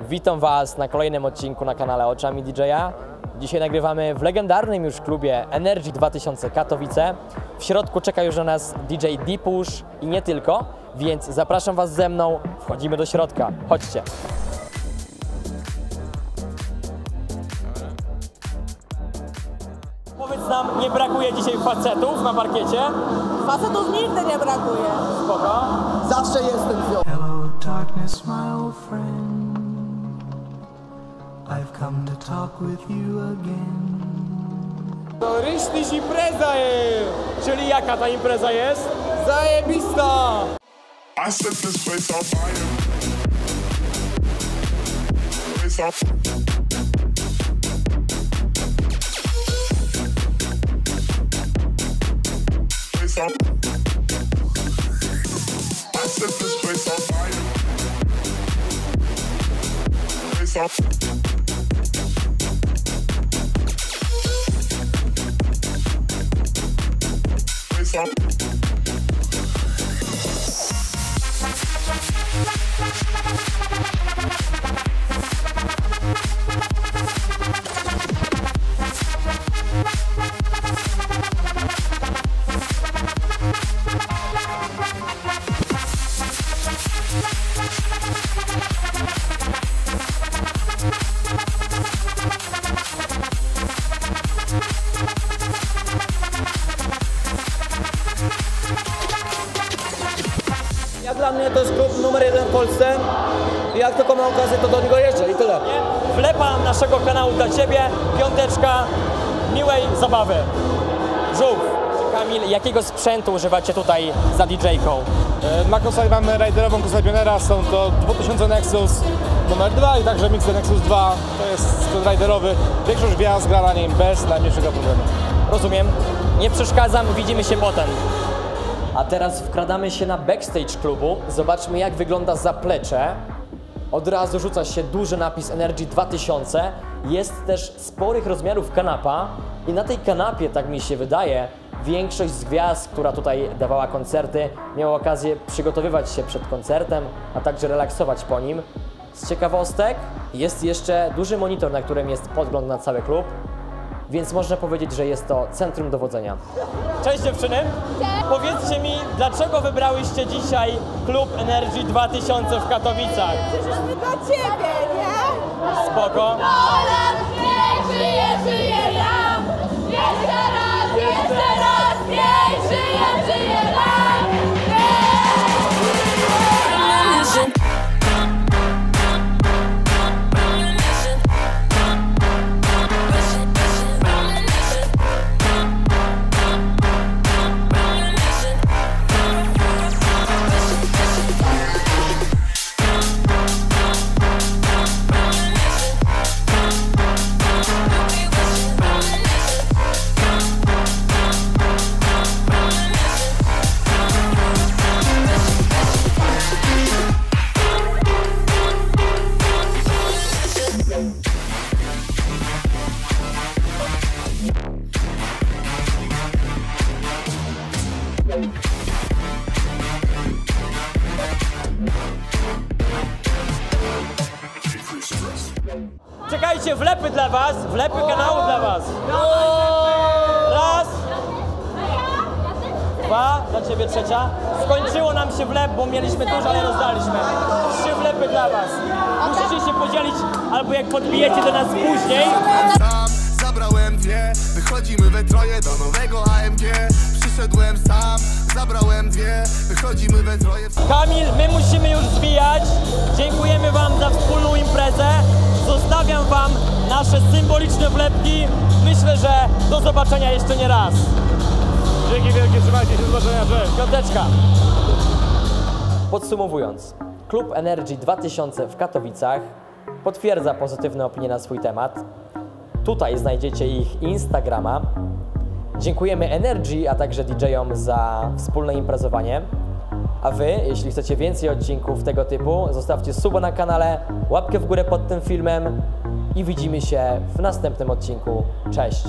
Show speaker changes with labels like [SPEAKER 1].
[SPEAKER 1] Witam Was na kolejnym odcinku na kanale Oczami DJ-a. Dzisiaj nagrywamy w legendarnym już klubie Energy 2000 Katowice. W środku czeka już na nas DJ Deepush i nie tylko, więc zapraszam Was ze mną. Wchodzimy do środka. Chodźcie. Powiedz nam, nie brakuje dzisiaj facetów na parkiecie?
[SPEAKER 2] Facetów nigdy nie brakuje.
[SPEAKER 1] Spoko.
[SPEAKER 3] Zawsze jestem wio-
[SPEAKER 4] Hello, darkness, my old friend. I've come to talk with you again.
[SPEAKER 1] To rysztyś impreza jest! Czyli jaka ta impreza jest? Zajebista!
[SPEAKER 5] I set this place on fire. Place on. Place on. I set this place on fire. Place on. Place
[SPEAKER 6] Polsce. I jak tylko mam okazję, to do niego jeżdżę i tyle.
[SPEAKER 1] Wlepam naszego kanału dla Ciebie, piąteczka, miłej zabawy. Żółw. Kamil, jakiego sprzętu używacie tutaj za DJ-ką?
[SPEAKER 7] E, Na konsoli mamy riderową konsolę Pionera, są to 2000 Nexus numer 2 i także Mixer Nexus 2, to jest sprzęt riderowy. Większość gwiazd gra na nim bez najmniejszego problemu.
[SPEAKER 1] Rozumiem. Nie przeszkadzam, widzimy się potem. A teraz wkradamy się na backstage klubu. Zobaczmy jak wygląda zaplecze. Od razu rzuca się duży napis Energy 2000. Jest też sporych rozmiarów kanapa i na tej kanapie, tak mi się wydaje, większość z gwiazd, która tutaj dawała koncerty, miała okazję przygotowywać się przed koncertem, a także relaksować po nim. Z ciekawostek jest jeszcze duży monitor, na którym jest podgląd na cały klub więc można powiedzieć, że jest to centrum dowodzenia. Cześć dziewczyny! Powiedzcie mi, dlaczego wybrałyście dzisiaj klub Energy 2000 w Katowicach?
[SPEAKER 2] Dla ciebie, nie?
[SPEAKER 1] Spoko. Czekajcie, wlepy dla was, wlepy kanału dla was. Raz. Dwa, dla ciebie trzecia. Skończyło nam się wlep, bo mieliśmy dużo, ale rozdaliśmy. Trzy wlepy dla was. Musicie się podzielić, albo jak podbijecie do nas później,
[SPEAKER 8] Sam zabrałem dwie, wychodzimy we troje do nowego AMG Przyszedłem sam, zabrałem dwie, wychodzimy we troje
[SPEAKER 1] Kamil, my musimy już zwijać. Nasze symboliczne wlepki. Myślę, że do zobaczenia jeszcze nie raz.
[SPEAKER 7] Dzięki wielkie, trzymajcie się, do zobaczenia, cześć!
[SPEAKER 1] Piąteczka. Podsumowując, Klub Energy 2000 w Katowicach potwierdza pozytywne opinie na swój temat. Tutaj znajdziecie ich Instagrama. Dziękujemy Energy, a także DJ-om za wspólne imprezowanie. A Wy, jeśli chcecie więcej odcinków tego typu, zostawcie suba na kanale, łapkę w górę pod tym filmem i widzimy się w następnym odcinku. Cześć!